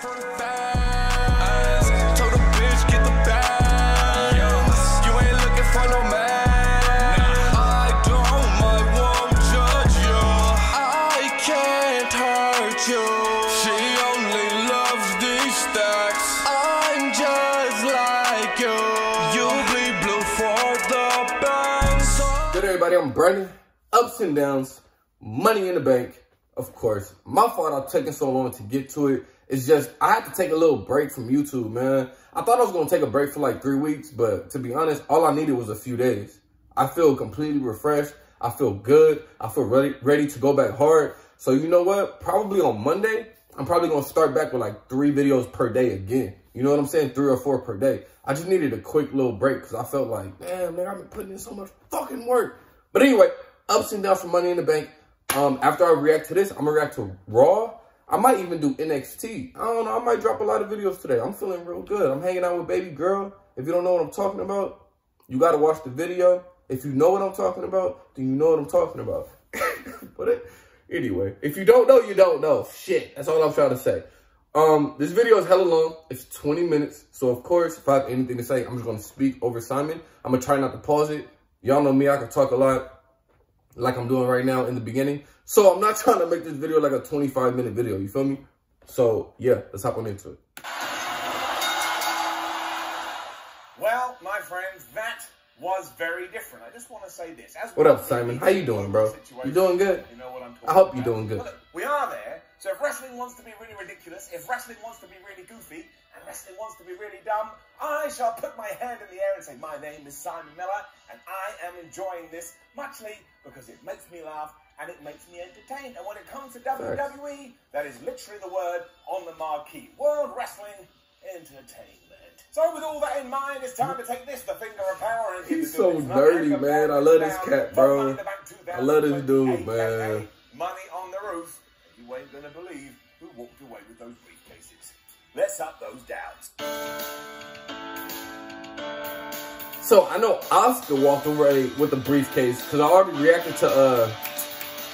Good everybody, I'm Brandon. Ups and downs, money in the bank, of course. My fault I'm taking so long to get to it. It's just I had to take a little break from YouTube, man. I thought I was gonna take a break for like three weeks, but to be honest, all I needed was a few days. I feel completely refreshed. I feel good. I feel ready ready to go back hard. So you know what? Probably on Monday, I'm probably gonna start back with like three videos per day again. You know what I'm saying? Three or four per day. I just needed a quick little break because I felt like, damn, man, I've been putting in so much fucking work. But anyway, ups and downs for Money in the Bank. Um, after I react to this, I'm gonna react to Raw. I might even do NXT. I don't know. I might drop a lot of videos today. I'm feeling real good. I'm hanging out with baby girl. If you don't know what I'm talking about, you gotta watch the video. If you know what I'm talking about, then you know what I'm talking about. but it, anyway, if you don't know, you don't know. Shit, that's all I'm trying to say. Um, this video is hella long. It's 20 minutes. So of course, if I have anything to say, I'm just gonna speak over Simon. I'm gonna try not to pause it. Y'all know me, I can talk a lot like I'm doing right now in the beginning. So I'm not trying to make this video like a 25 minute video, you feel me? So yeah, let's hop on into it. Well, my friends, that was very different. I just want to say this. As What up, Simon? How you doing, bro? You doing good? You know what I'm talking I hope you're doing good. Well, look, we are there. So if wrestling wants to be really ridiculous, if wrestling wants to be really goofy, wrestling wants to be really dumb, I shall put my hand in the air and say, my name is Simon Miller, and I am enjoying this muchly because it makes me laugh and it makes me entertained. And when it comes to WWE, that is literally the word on the marquee. World Wrestling Entertainment. So with all that in mind, it's time to take this, the finger of power, and He's so dirty, man. I love this cat, bro. Money in the Bank I love this dude, 2020, man. Money on the roof. You ain't gonna believe who walked away with those. Let's up those downs. So I know Asuka walked away with the briefcase because I already reacted to uh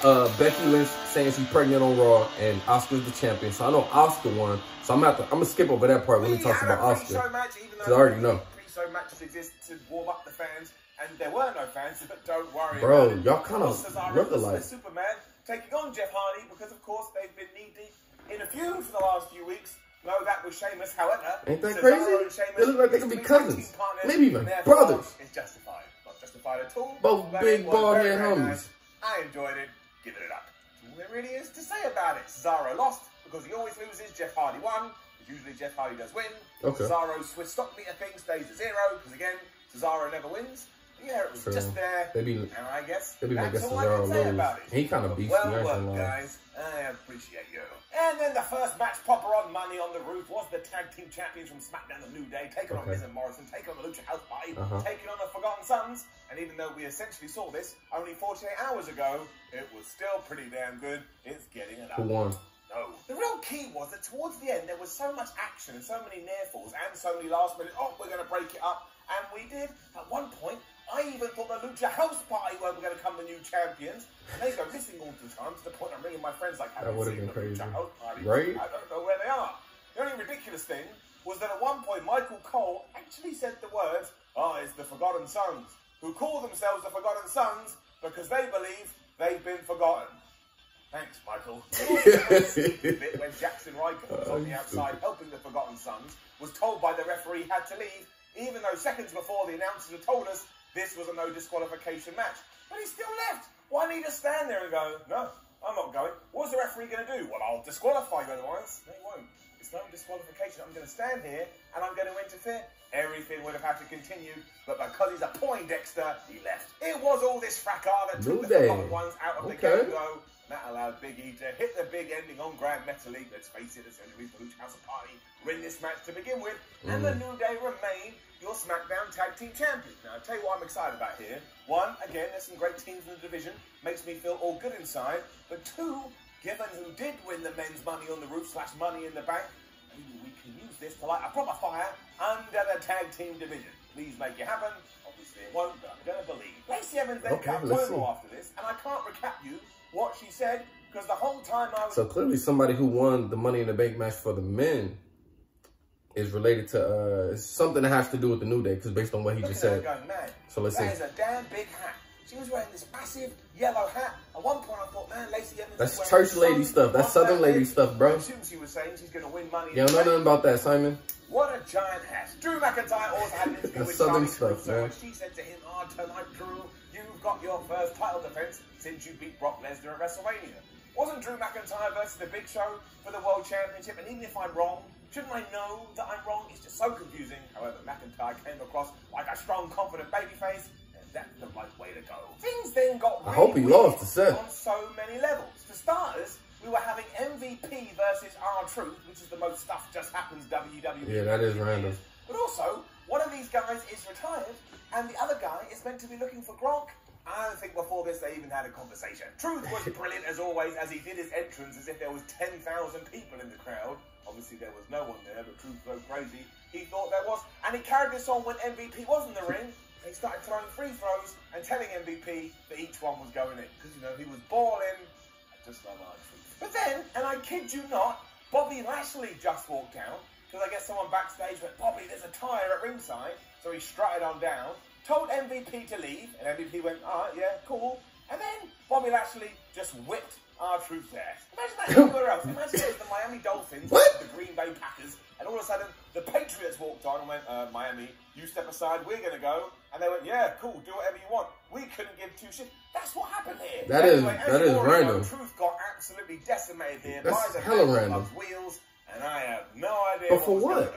uh Becky Lynch saying she's pregnant on Raw and Asuka's the champion. So I know Asuka won. So I'm gonna to, I'm gonna skip over that part when he talk about a Asuka. match, even 'Cause though I already know. Pre-show matches exist to warm up the fans, and there were no fans, but don't worry Bro, y'all kinda Cesaro look alike. Superman taking on Jeff Hardy because, of course, they've been knee deep in a feud for the last few weeks. No, that was Sheamus. However, Ain't that crazy? They look like they could be cousins. Maybe even brothers. Is justified. Not justified at all. Both big bald head homies. I enjoyed it. Giving it up. All there really is to say about it. Cesaro lost because he always loses. Jeff Hardy won. Usually Jeff Hardy does win. Okay. Cesaro's Swiss stock meter thing stays at zero because again, Cesaro never wins. Yeah, it was True. just there. They be- and I guess they be that's all I can say about it. He kinda beasty, Well I ain't gonna worked, guys. I appreciate you. And then the first match proper on Money on the Roof was the tag team champions from SmackDown The New Day taking on Miz and Morrison, taking on the Lucha House Party, Uh-huh. taking on the Forgotten Sons. And even though we essentially saw this only 48 hours ago, it was still pretty damn good. It's getting it up. Who won? No. The real key was that towards the end there was so much action and so many near falls and so many last minute, oh, we're going to break it up. And we did. At one point, I even thought the Lucha House Party were going to come the new champions. And they go missing all the time to the point I'm ringing my friends like, have That would've been crazy. Lucha House Party? Right? I don't know where they are. The only ridiculous thing was that at one point Michael Cole actually said the words, oh, it's the Forgotten Sons, who call themselves the Forgotten Sons because they believe they've been forgotten. Thanks, Michael. The bit when Jaxson Ryker was on the outside helping the Forgotten Sons was told by the referee he had to leave, even though seconds before the announcers had told us this was a no disqualification match. But he still left. Why he just stand there and go, no, I'm not going. What's the referee going to do? Well, I'll disqualify you otherwise. No, he won't. It's no disqualification. I'm going to stand here and I'm going to interfere. Everything would have had to continue, but because he's a Poindexter, he left. It was all this fracas that took New the forgotten ones out of the Okay. game, though. That allowed Big E to hit the big ending on Grand Metalik. Let's face it, the Lucha House Party win this match to begin with, and the mm. New Day remain your SmackDown Tag Team Champions. Now, I'll tell you what I'm excited about here. One, again, there's some great teams in the division, makes me feel all good inside. But two, given who did win the men's Money on the Roof slash Money in the Bank, maybe we can use this to light a proper fire under the Tag Team division. Please make it happen. Obviously, it won't, but I'm going to believe. Lacey Evans then Okay, cut promo after this, and I can't recap you what she said Because the whole time I was So clearly, somebody who won the Money in the Bank match for the men is related to uh something that has to do with the New Day, because based on what he looking just said. going, So let's that see. is a damn big hat. She was wearing this massive yellow hat. At one point, I thought, man, Lacey Evans. That's church lady stuff. That's southern lady head. stuff, bro. Soon she was saying she's going to win money. Don't the know nothing about that, Simon. What a giant hat. Drew McIntyre also had an interview That's with southern Charlie stuff, Caruso, man. and she said to him, oh, tonight, Drew, you've got your first title defense since you beat Brock Lesnar at WrestleMania. Wasn't Drew McIntyre versus The Big Show for the World Championship? And even if I'm wrong, shouldn't I know that I'm wrong? It's just so confusing. However, McIntyre came across like a strong, confident babyface, and that's the right way to go. Things then got I really hope he lost to Seth. on so many levels. For starters, we were having MVP versus R Truth, which is the most stuff just happens WWE. Yeah, that is random. But also, one of these guys is retired, and the other guy is meant to be looking for Gronk. I don't think before this they even had a conversation. Truth was brilliant as always, as he did his entrance as if there was 10,000 people in the crowd. Obviously there was no one there, but Truth was so crazy, he thought there was. And he carried this on when MVP was in the ring. He started throwing free throws and telling MVP that each one was going in. Because, you know, he was balling. I just love R Truth. But then, and I kid you not, Bobby Lashley just walked out. Because I guess someone backstage went, Bobby, there's a tyre at ringside. So he strutted on down, told MVP to leave, and MVP went, alright, yeah, cool. And then Bobby Lashley just whipped R Truth's there. Imagine that anywhere else. Imagine it was the Miami Dolphins, What? the Green Bay Packers, and all of a sudden the Patriots walked on and went, uh, Miami, you step aside, we're going to go. And they went, yeah, cool, do whatever you want. We couldn't give two shits. That's what happened here. That is- as that is random. Truth got absolutely decimated here That's by the hella random. above wheels, and I have no idea But what for what?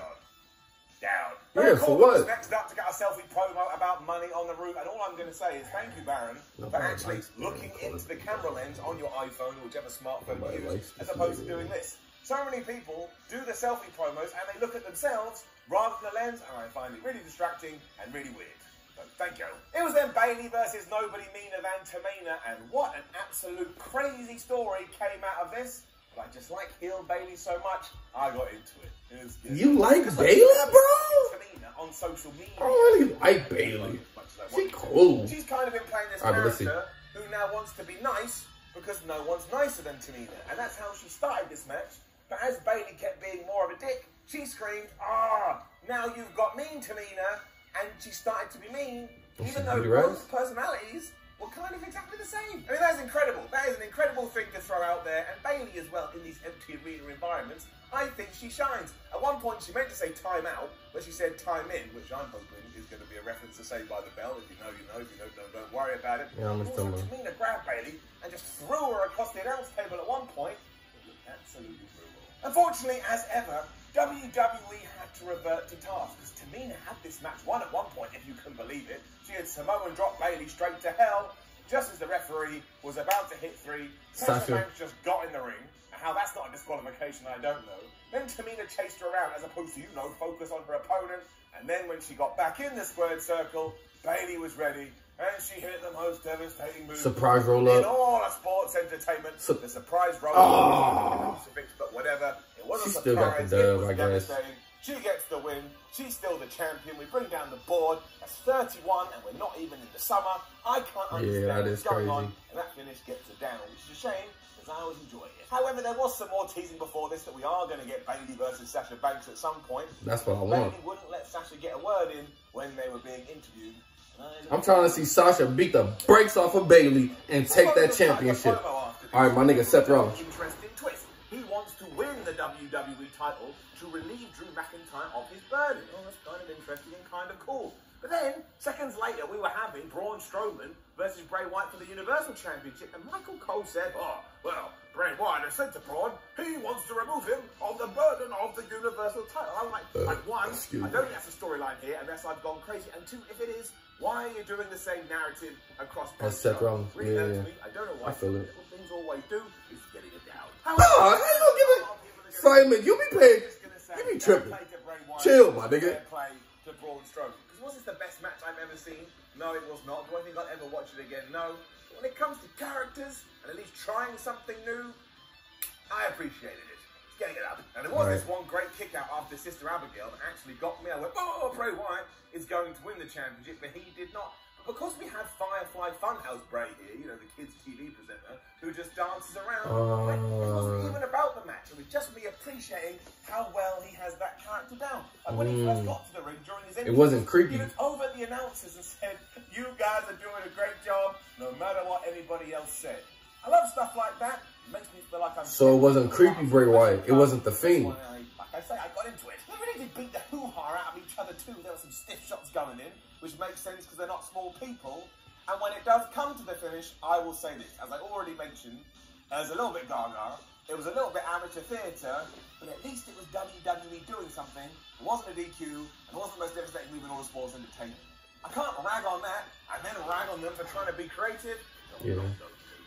Down. Yeah, for what? next up to get a selfie promo about money on the roof, and all I'm going to say is thank you, Baron, for actually likes looking into the camera lens on your iPhone or whichever smartphone you use, as opposed to doing this. So many people do the selfie promos and they look at themselves rather than the lens, and I find it really distracting and really weird. So thank you. It was then Bayley versus nobody meaner than Tamina, and what an absolute crazy story came out of this. But I just like Hill Bayley so much, I got into it. It. You like Bayley, I've bro? On social media. I don't really like Bayley. Much as I She want cool. She's kind of been playing this Alright, but let's see. character who now wants to be nice because no one's nicer than Tamina. And that's how she started this match. But as Bayley kept being more of a dick, she screamed, Ah, now you've got mean, Tamina. And she started to be mean, even though both personalities were kind of exactly the same. I mean, that's incredible. That is an incredible thing to throw out there. And Bayley as well, in these empty arena environments, I think she shines. At one point, she meant to say time out, but she said time in, which I'm hoping is going to be a reference to Saved by the Bell. If you know, you know. If you don't, don't, don't worry about it. Yeah, I'm also, just talking Tamina grabbed Bayley and just threw her across the announce table at one point. It looked absolutely brutal. Unfortunately, as ever, WWE had to revert to task because Tamina had this match won at one point, if you can believe it. She had Samoan drop Bayley straight to hell. Just as the referee was about to hit three, Sasha. Banks just got in the ring. And How that's not a disqualification, I don't know. Then Tamina chased her around as opposed to, you know, focus on her opponent. And then when she got back in the squared circle, Bayley was ready. And she hit the most devastating move Surprise roll up. in all of sports entertainment. Su- the surprise roll Oh. Ah. but whatever. It was She a still got the dub, it was I guess. She gets the win. She's still the champion. We bring down the board. That's 31, and we're not even in the summer. I can't understand that what's going crazy. on. And that finish gets her down, which is a shame because I always enjoy it. However, there was some more teasing before this that we are going to get Bayley versus Sasha Banks at some point. That's what I want. Bayley wouldn't let Sasha get a word in when they were being interviewed. I'm trying to see Sasha beat the brakes off of Bayley and take that championship. All right, my nigga Seth Rollins. Win the WWE title to relieve Drew McIntyre of his burden. Oh, that's kind of interesting and kind of cool. But then, seconds later, we were having Braun Strowman versus Bray Wyatt for the Universal Championship, and Michael Cole said, "Oh, well, Bray Wyatt has said to Braun he wants to remove him of the burden of the Universal title." I'm like, Uh, like one, I don't think that's a storyline here, unless I've gone crazy. And two, if it is, why are you doing the same narrative across both That's shows? Rollins. Yeah, yeah. I don't know why. I feel it. Little things always do is getting it down. No, how Simon, you be paid. You be tripping. Chill, my nigga. Play to Braun Strowman. Because was this the best match I've ever seen? No, it was not. Do I think I'll ever watch it again? No. But when it comes to characters and at least trying something new, I appreciated it. Getting it up. And there was Right. this one great kick out after Sister Abigail that actually got me. I went, oh, Bray Wyatt is going to win the championship, but he did not. Because we had Firefly Funhouse Bray here, you know, the kids' TV presenter, who just dances around. Uh. it wasn't even about the match. It was just me appreciating how well he has that character down. And when he first got to the ring during his Mm. wasn't creepy. He looked over at the announcers and said, "You guys are doing a great job, no matter what anybody else said." I love stuff like that. It makes me feel like I'm. So it wasn't creepy Bray Wyatt. It wasn't the. I- Like I say, I got into it. They really did beat the hoo-ha out of each other too. There were some stiff shots going in, which makes sense because they're not small people. And when it does come to the finish, I will say this, as I already mentioned, it was a little bit gaga. It was a little bit amateur theatre, but at least it was WWE doing something. It wasn't a DQ, and it wasn't the most devastating move in all of sports entertainment. I can't rag on that, and then rag on them for trying to be creative. Yeah.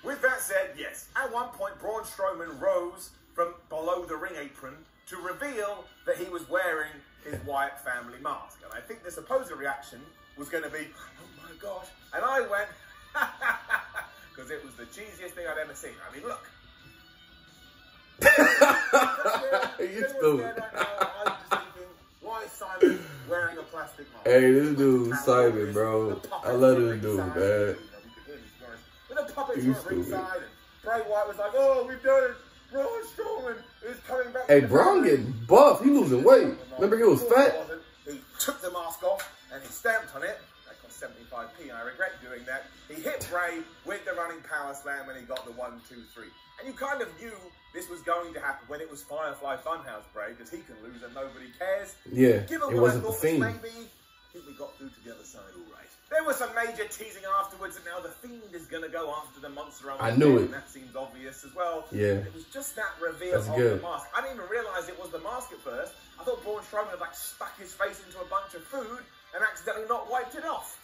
With that said, yes, at one point Braun Strowman rose from below the ring apron to reveal that he was wearing his Wyatt family mask. And I think the supposed reaction was going to be, oh my gosh. And I went, because it was the cheesiest thing I'd ever seen. I mean, look. You stupid. Why is Simon wearing a plastic mask? Hey, this dude Simon, bro. I love this dude, man. With the puppets You were stupid. ringside, and Bray Wyatt was like, "Oh, we've done it. Braun Strowman is coming back." Hey, to the Braun family." getting buff. He losing weight. Remember he was fat? He took the mask off and he stamped on it. That cost 75p. I regret doing that. He hit Bray with the running power slam and he got the one, two, three. And you kind of knew this was going to happen when it was Firefly Funhouse Bray because he can lose and nobody cares. Yeah, Given it what wasn't the Fiend. Maybe, I think we got through to the other side all right. There was some major teasing afterwards, and now the Fiend is going to go after the monster. I knew it. And that seems obvious as well. Yeah. It was just that reveal That's of good. the mask. I didn't even realise it was the mask at first. I thought Braun Strowman had like stuck his face into a bunch of food and accidentally not wiped it off.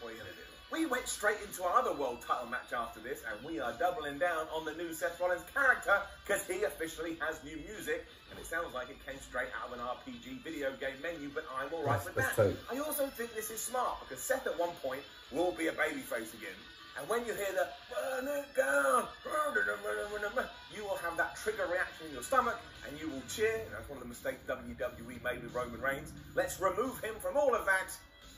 What are you gonna do? We went straight into our other world title match after this, and we are doubling down on the new Seth Rollins character because he officially has new music, and it sounds like it came straight out of an RPG video game menu. But I'm all right That's- with that. I also think this is smart because Seth at one point will be a babyface again. And when you hear the burn it down, you will have that trigger reaction in your stomach and you will cheer. And that's one of the mistakes WWE made with Roman Reigns. Let's remove him from all of that.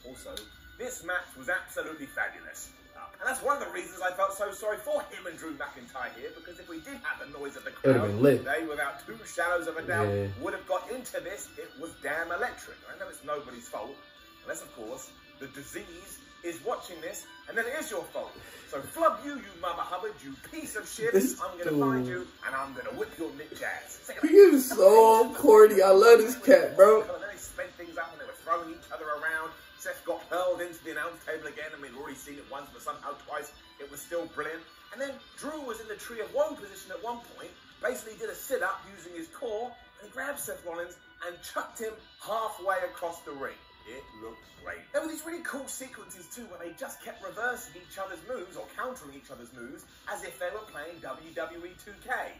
Also, this match was absolutely fabulous. And that's one of the reasons I felt so sorry for him and Drew McIntyre here, because if we did have the noise of the crowd, have been lit. they, without two shadows of a doubt, Yeah. would have got into this. It was damn electric. I know it's nobody's fault, unless, of course, the disease is watching this, and then it is your fault. So flub you, you mother Hubbard, you piece of shit. This I'm gonna dude. find you, and I'm gonna whip your Jazz. Say it He is so corny. I love this cat, bro. and then they sped things up and they were throwing each other around. Seth got hurled into the announce table again, and we'd already seen it once, but somehow twice it was still brilliant. And then Drew was in the tree of woe position at one point, basically did a sit up using his core, and he grabbed Seth Rollins and chucked him halfway across the ring. It looked great. There were these really cool sequences too where they just kept reversing each other's moves or countering each other's moves as if they were playing WWE 2K.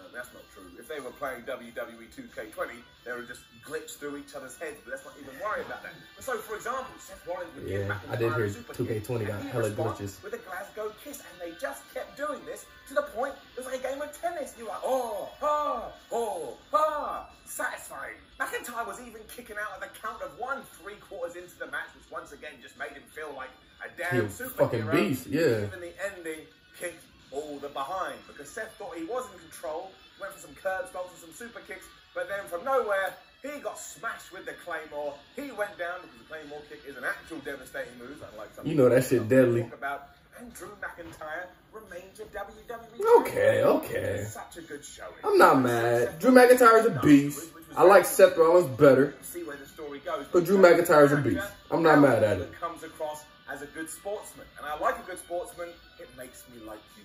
Well, that's not true. If they were playing WWE 2K20, they would just glitch through each other's heads, but let's not even worry about that. But so, for example, Seth Rollins would Yeah, I did hear super 2K20 got hella glitches. With a Glasgow kiss, and they just kept doing this to the point it was like a game of tennis. You were like, oh, ah, oh, ah, satisfying. McIntyre was even kicking out at the count of one, three quarters into the match, which once again just made him feel like a damn He superhero. fucking beast, yeah. Behind because Seth thought he was in control, went for some curb stomps and some super kicks, but then from nowhere he got smashed with the claymore. He went down because the claymore kick is an actual devastating move, unlike some You know that shit deadly. Talk about. And Drew McIntyre remains a WWE. Okay, okay. Such a good showing. I'm not mad. Drew McIntyre's a beast. I like Seth Rollins better. See where the story goes. But Drew McIntyre's a beast. I'm not mad at it. Comes across as a good sportsman, and I like a good sportsman. It makes me like you.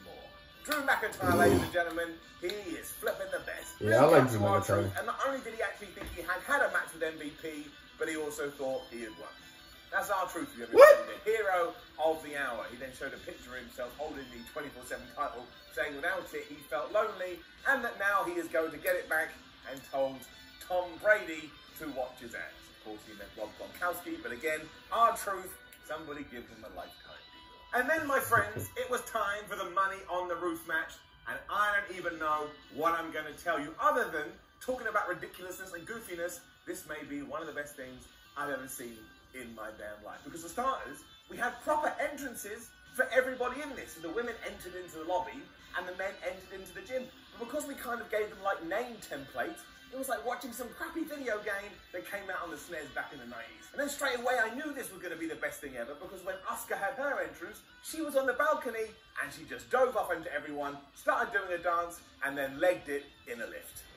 Drew McIntyre, ladies and gentlemen, he is flipping the best. Yeah, I like Drew McIntyre. And not only did he actually think he had had a match with MVP, but he also thought he had won. That's R Truth, you What? The hero of the hour. He then showed a picture of himself holding the 24-7 title, saying without it he felt lonely, and that now he is going to get it back, and told Tom Brady to watch his ass. Of course, he meant Rob Gronkowski, but again, R Truth, somebody give him a deal. And then, my friends, it was time for the money on the roof match, and I don't even know what I'm going to tell you, other than talking about ridiculousness and goofiness. This may be one of the best things I've ever seen in my damn life. Because for starters, we had proper entrances for everybody in this. So the women entered into the lobby and the men entered into the gym. But because we kind of gave them like name templates, it was like watching some crappy video game that came out on the SNES back in the 90s. And then straight away I knew this was going to be the best thing ever because when Asuka had her entrance, she was on the balcony and she just dove off into everyone, started doing a dance, and then legged it in a lift.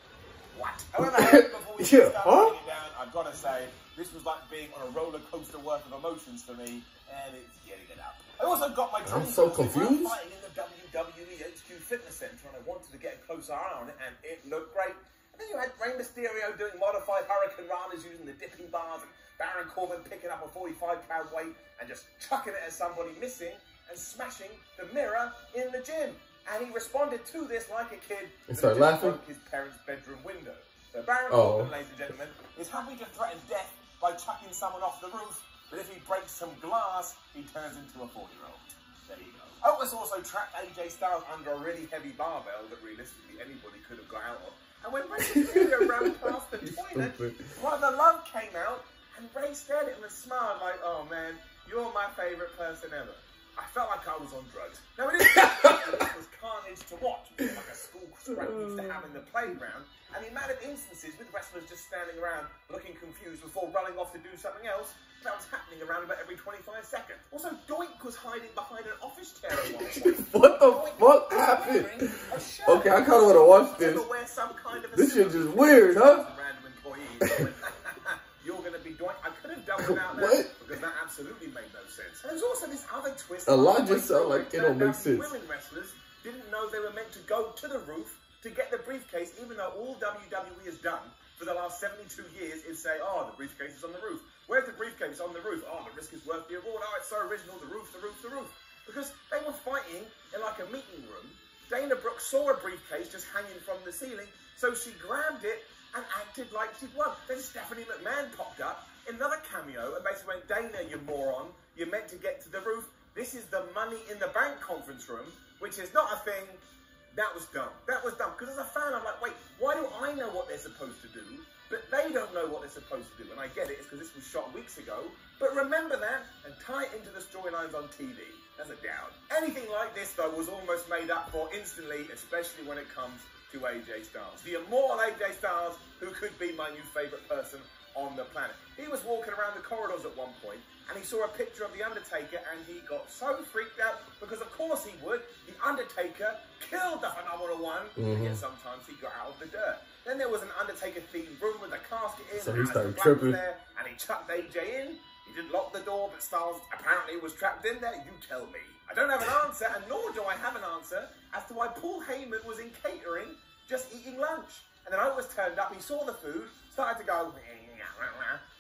What? However, before we Yeah, start huh? it down, I've got to say, this was like being on a roller coaster worth of emotions for me, and it's getting it up. I also got my I'm so confused. fighting in the WWE HQ Fitness Center, and I wanted to get a closer eye on it, and it looked great. And then you had Rey Mysterio doing modified Hurricane Ranas using the dipping bars, and Baron Corbin picking up a 45 pound weight and just chucking it at somebody missing and smashing the mirror in the gym. And he responded to this like a kid. And started laughing? broke his parents' bedroom window. So Baron Oh. Corbin, ladies and gentlemen, is happy to threaten death by chucking someone off the roof, but if he breaks some glass, he turns into a 40-year-old. There you go. Otis also trapped AJ Styles under a really heavy barbell that realistically anybody could have got out of. And when Rey Mysterio ran past the toilet, Stupid. the Love came out, and Rey stared at him and smiled like, "Oh man, you're my favourite person ever." I felt like I was on drugs. Now it is it was carnage to watch, it was like a school scrap used to have in the playground, and the amount of instances with wrestlers just standing around looking confused before running off to do something else. That was happening around about every 25 seconds. Also, Doink was hiding behind an office chair at one point. What the Doink fuck happened? wearing a shirt. Okay, I kinda wanna watch this. wear some kind of This shit just weird, huh? You're going to be doing. I could have done without that What? because that absolutely made no sense. And there's also this other twist. A lot just sound like it don't make sense. Women wrestlers didn't know they were meant to go to the roof to get the briefcase, even though all WWE has done for the last 72 years is say, oh, the briefcase is on the roof. Where's the briefcase on the roof? Oh, the risk is worth the reward. Oh, it's so original. The roof, the roof, the roof. Because they were fighting in like a meeting room. Dana Brooke saw a briefcase just hanging from the ceiling, so she grabbed it and acted like she'd won. Then Stephanie McMahon popped up in another cameo and basically went, Dana, you moron, you're meant to get to the roof. This is the money in the bank conference room, which is not a thing. That was dumb. That was dumb. Because as a fan, I'm like, wait, why do I know what they're supposed to do, but they don't know what they're supposed to do? And I get it, it's because this was shot weeks ago. But remember that and tie it into the storylines on TV. That's a down. Anything like this, though, was almost made up for instantly, especially when it comes to AJ Styles. The immortal AJ Styles, who could be my new favourite person on the planet. He was walking around the corridors at one point and he saw a picture of The Undertaker and he got so freaked out because, of course, he would. The Undertaker killed the Phenomenal One, and mm-hmm. yet sometimes he got out of the dirt. Then there was an Undertaker themed room with a casket in, So and he started Aleister Black was tripping. there, and he chucked AJ in. He didn't lock the door, but Styles apparently was trapped in there. You tell me. I don't have an answer, and nor do I have an answer as to why Paul Heyman was in catering just eating lunch. And then I was turned up, he saw the food, started to go,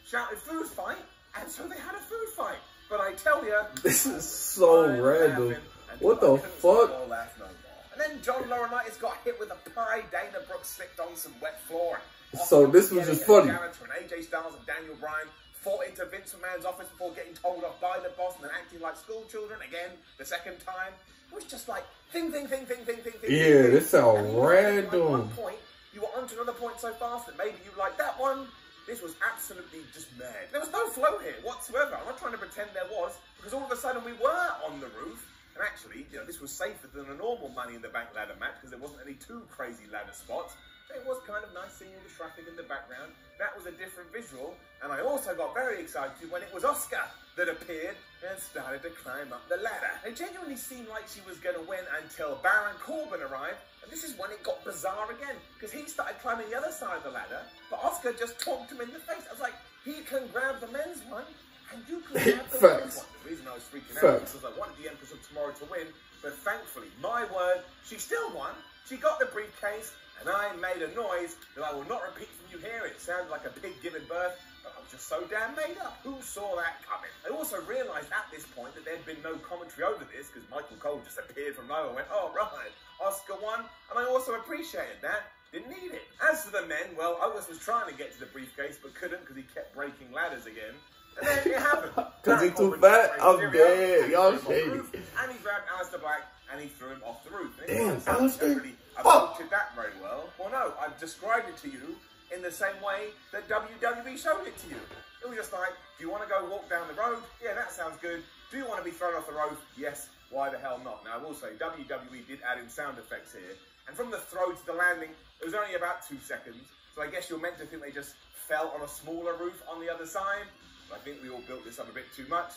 shouted food fight, and so they had a food fight. But I tell you, This is so I'm random. What the fuck? still laugh no more. And then John Laurinaitis got hit with a pie. Dana Brooks slipped on some wet floor. So this was just funny. And AJ Styles and Daniel Bryan fought into Vince McMahon's office before getting told off by the boss and then acting like school children again the second time. It was just like thing, thing, thing, thing, thing, thing, thing. Yeah, this thing. sound And you were at, one point, you were onto another point so fast that maybe you like that one. This was absolutely just mad. There was no flow here whatsoever. I'm not trying to pretend there was, because all of a sudden we were on the roof. And actually, you know, this was safer than a normal Money in the Bank ladder match because there wasn't any too crazy ladder spots. It was kind of nice seeing all the traffic in the background. That was a different visual. And I also got very excited when it was Asuka that appeared and started to climb up the ladder. It genuinely seemed like she was going to win until Baron Corbin arrived. And this is when it got bizarre again because he started climbing the other side of the ladder, but Asuka just talked him in the face. I was like, he can grab the men's one and you can grab the women's one. The reason I was freaking out was because I wanted the Empress of Tomorrow to win, but thankfully, my word, she still won. She got the briefcase, and I made a noise that I will not repeat from you here. It sounded like a pig giving birth, but I was just so damn made up. Who saw that coming? I also realised at this point that there'd been no commentary over this because Michael Cole just appeared from nowhere and went, oh, right, Asuka won. And I also appreciated that. Didn't need it. As for the men, well, Otis was trying to get to the briefcase but couldn't because he kept breaking ladders again. And then it happened. 'Cause he Baron too Corbin fat? I'm dead. Mysterio, and he Y'all threw off the shady. roof, And he grabbed Aleister Black and he threw him off the roof. And Damn, wasn't really I've pictured that very well. Well, no, I've described it to you in the same way that WWE showed it to you. It was just like, do you want to go walk down the road? Yeah, that sounds good. Do you want to be thrown off the rope? Yes. Why the hell not? Now, I will say, WWE did add in sound effects here. And from the throw to the landing, it was only about two seconds. So I guess you're meant to think they just fell on a smaller roof on the other side. But I think we all built this up a bit too much.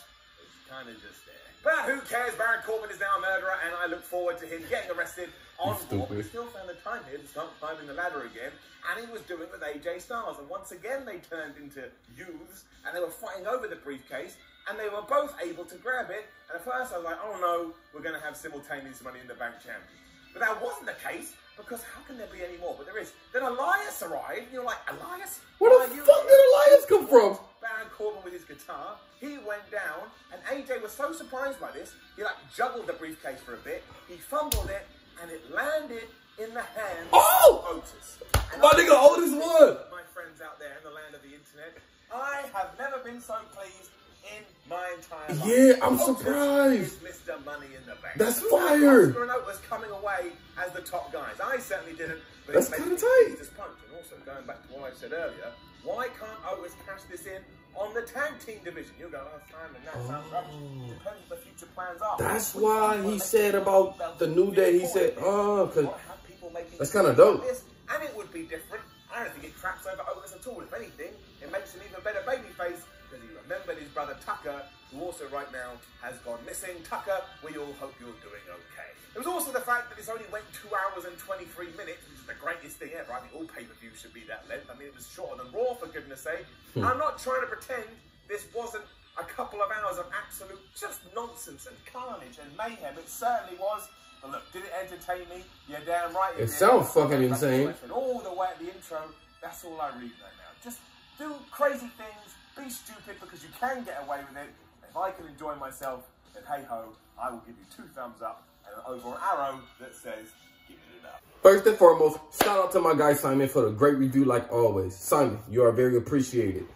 It's kind of just there. But who cares? Baron Corbin is now a murderer, and I look forward to him getting arrested on Stupid. Raw. He still found the time here to start climbing the ladder again, and he was doing it with AJ Styles. And once again, they turned into youths, and they were fighting over the briefcase, and they were both able to grab it. And at first, I was like, oh no, we're going to have simultaneous Money in the Bank champions. But that wasn't the case, because how can there be any more? But there is. Then Elias arrived, and you're like, Elias? Where the fuck here?" did Elias come from? Corbin with his guitar. He went down, and AJ was so surprised by this, he like juggled the briefcase for a bit. He fumbled it, and it landed in the hand Oh! of Otis. And My I- nigga Otis won. My friends out there in the land of the internet, I have never been so pleased in my entire life. Yeah, I'm Otis surprised. is Mr. Money in the Bank. That's fire. Asuka and Otis coming away as the top guys. I certainly didn't. But That's kinda me tight. And also, going back to what I said earlier, why can't Otis cash this in on the tag team division? You'll go, oh, Simon, that sounds oh. rubbish. Depends what the future plans are. Oh. That's We why he said about the New Day, he said, oh, oh, 'cause- We wanna have people making That's decisions like dope. this, And it would be different. I don't think it craps over Otis at all. If anything, it makes him even better babyface because he remembered his brother Tucker, who also right now has gone missing. Tucker, we all hope you're doing okay. There was also the fact that this only went two hours and 23 minutes, which is the greatest thing ever. I think all pay-per-views should be that length. I mean, it was shorter than Raw, for goodness sake. Hmm. I'm not trying to pretend this wasn't a couple of hours of absolute just nonsense and carnage and mayhem. It certainly was. But look, did it entertain me? You're damn right. It did. sounds fucking insane. All the way at the intro, that's all I read right now. Just do crazy things, be stupid because you can get away with it. If I can enjoy myself, then hey ho, I will give you two thumbs up and an over arrow that says, give it up. First and foremost, shout out to my guy Simon for the great review like always. Simon, you are very appreciated.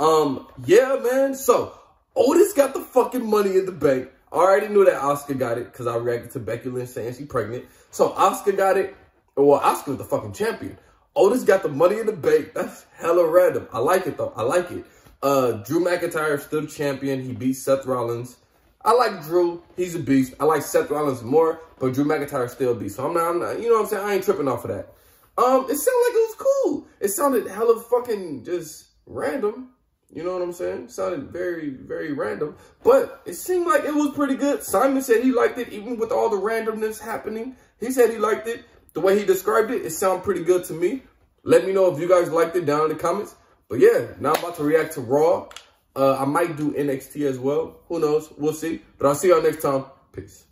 Um, yeah, man. So, Otis got the fucking money in the bank. I already knew that Asuka got it because I reacted to Becky Lynch saying she pregnant. So, Asuka got it. Well, Asuka was the fucking champion. Otis got the money in the bank. That's hella random. I like it, though. I like it. Uh, Drew McIntyre still champion. He beat Seth Rollins. I like Drew. He's a beast. I like Seth Rollins more, but Drew McIntyre still a beast. So I'm not, I'm not, you know what I'm saying? I ain't tripping off of that. Um, it sounded like it was cool. It sounded hella fucking just random. You know what I'm saying? It sounded very, very random. But it seemed like it was pretty good. Simon said he liked it, even with all the randomness happening. He said he liked it. The way he described it, it sounded pretty good to me. Let me know if you guys liked it down in the comments. But yeah, now I'm about to react to Raw. Uh, I might do NXT as well. Who knows? We'll see. But I'll see y'all next time. Peace.